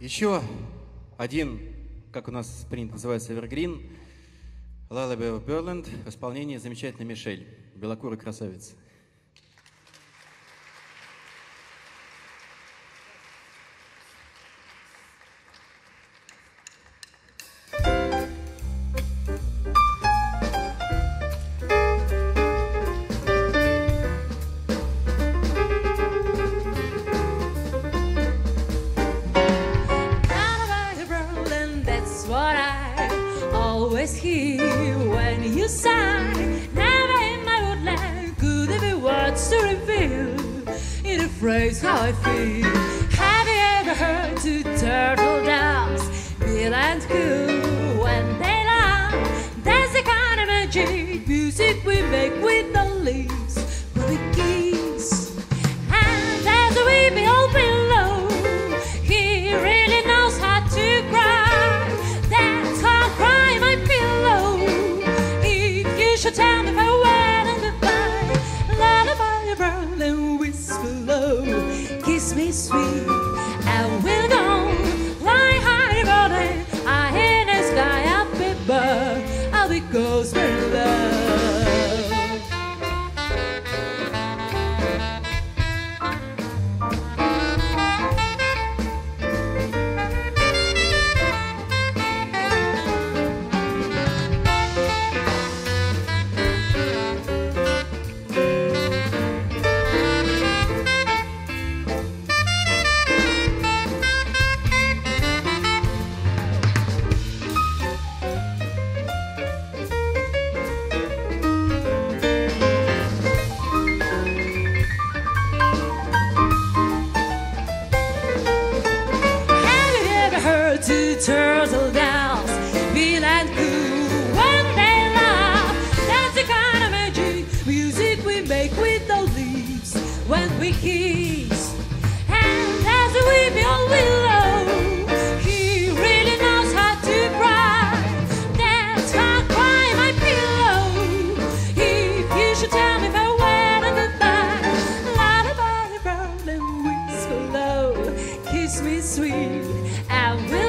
Еще один, как у нас принято называется, эвергрин, of Berland в исполнении замечательной Мишель, белокурой красавицы. Always hear when you sigh. Never in my woodland could there be words to reveal in a phrase how I feel. Have you ever heard two turtle doves, Bill and Coo, when they laugh? That's the kind of magic music we how kiss. And as we he really knows how to cry. That's how I cry my pillow. If you should tell me goodbye, low, oh, kiss me sweet, and we'll